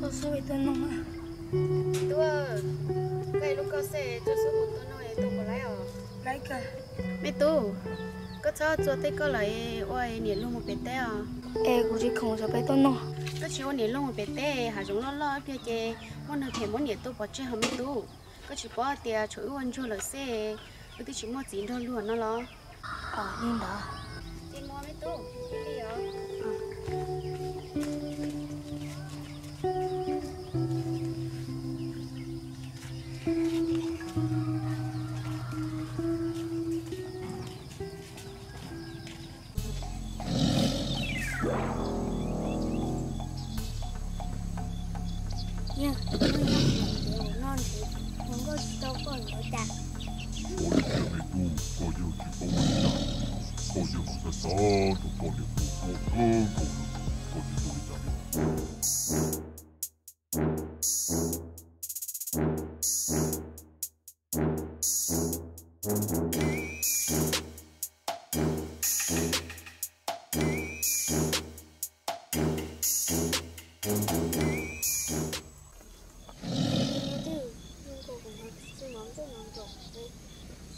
cho số bị tên nông à? Tua cái lúc có xe cho một tên nông tôi có lấy ở lấy cả mấy tu có cho cho tay có lấy ôi niệm luôn một bể à ê cũng chỉ không cho bé tên nông có chỉ ôi niệm luôn một bể té hà chúng lo kia kì muốn được thèm muốn niệm tôi bỏ chơi hầm mấy tu có chỉ bỏ tiền chỗ uống cho lấy xe. Tôi chỉ mua gì thôi luôn nó lo. Ờ nhìn đó. Chị mua mấy tu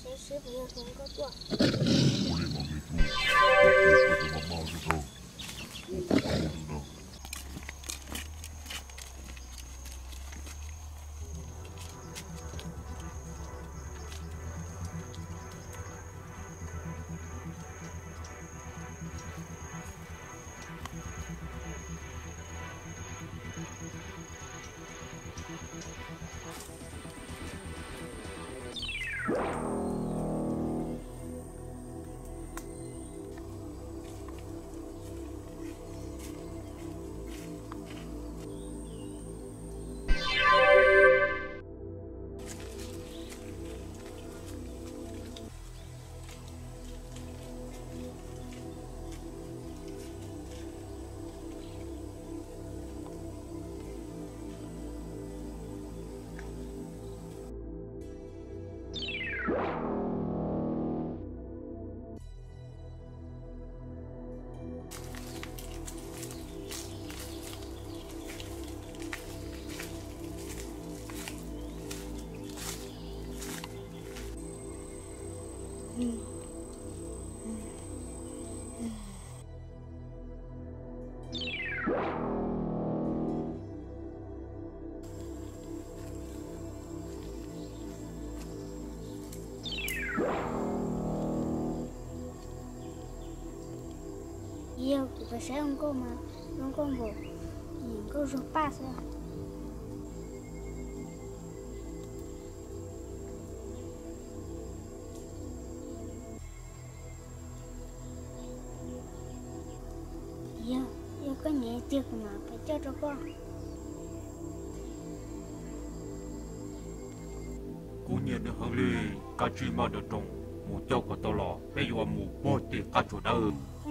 谁谁不要同一个段？我也没读。Yêu của bà sẽ ông cô mà, ông cô bộ, nhìn cô rồi ba sao? Yêu, yêu có nhẹ tiếc mà phải cho cho con. cú nhiên được hơn đi cá chi mà được trồng một châu của tao lò bây giờ một bó tiền cá chủ đâu Có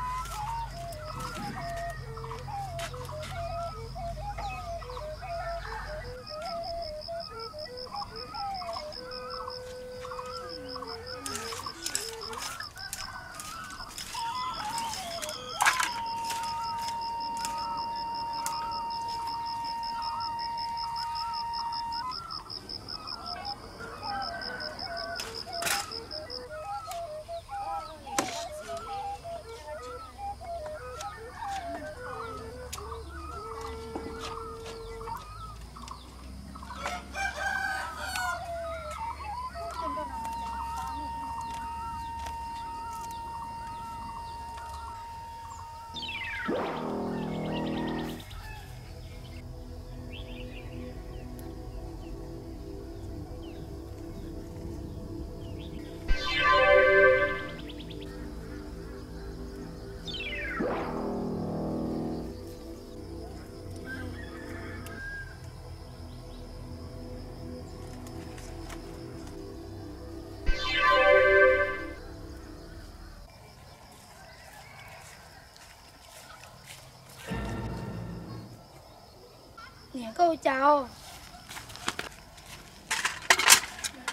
nhà câu chào.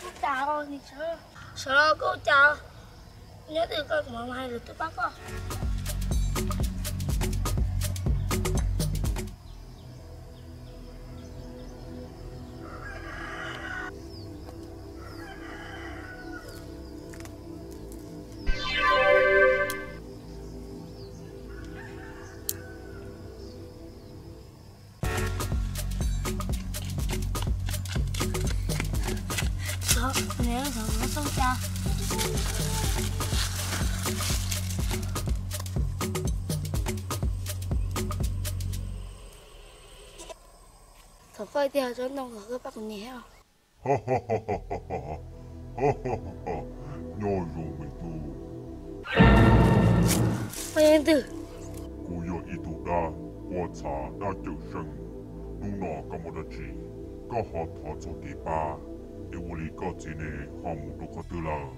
Câu chào thì sợ. Sợ câu chào. Nhớ từ coi của mama hay là tôi bắt con 거에 대해 저는 그거밖에 해요. 너좀도 아닌데. 고여 이도다 와차 나교생 누나 까모다지 까하타 저기바 이월이 까지네 하무도 까들라.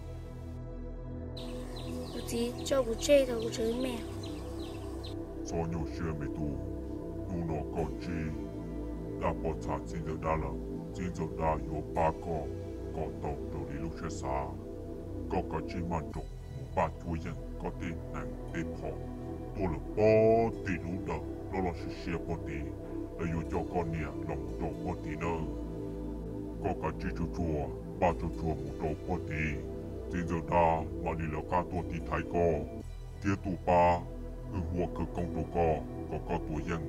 어디 저 우체이다고 절매. 소녀 시험에도 누나 까지 La pozza zinzo dala, zinzo da yo bako, koto dori luche sa. Koko chimanto, muba tuyen kote nang pepo. Tole po tinuda, lolo shishie poti, le yo joko nia long do poti no. Koko chichuchua, ba chuchua muto poti. Zinzo da, manila kato ti taiko. Tietu pa, คือหัวคือกองตัวกอก็ก็ตัวยัง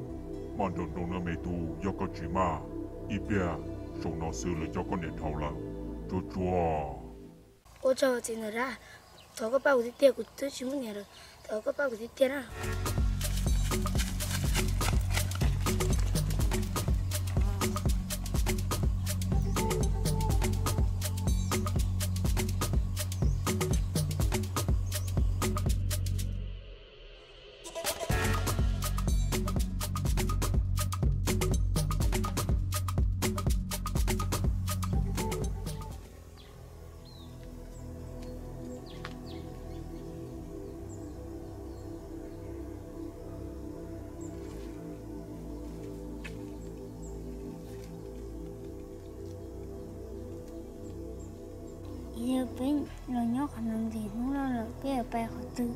cả chỉ chú chùa. Ba chú chùa chỉ mà, bó tỷ. Chỉ giờ đa. Mà đi là ca tua tỷ thái co. Tía tù ba. Ừ hùa cơ. Có có tuổi dân. Mà đồng đồng là mê tu. Do có chỉ mà. Ý bên là nhóc khả năng gì nó là là cái ở bài họ tư.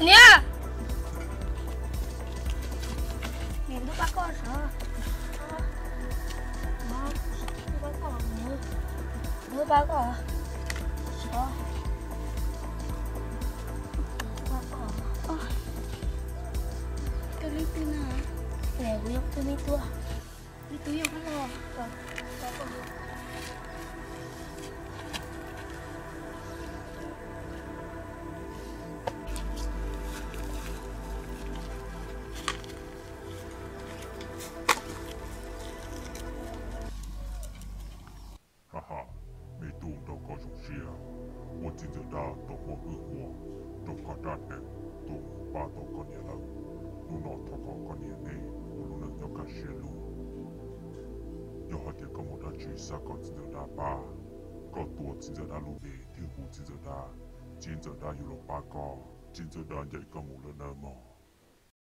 你，你都干干啥？妈，你干啥？你，你都干干啥？干啥？啊，这里边呢？哎，我要这里多，你都要不咯？干干啥？Atitilda toko hua, toka date, to pato konyela, nuno toko konyene, uluna nyoka shelu. Yohate kamodachi sako tizilda ba, kotua tizilda lube, tihu tizilda, tizilda yulo bako, tizilda jai kamula nemo.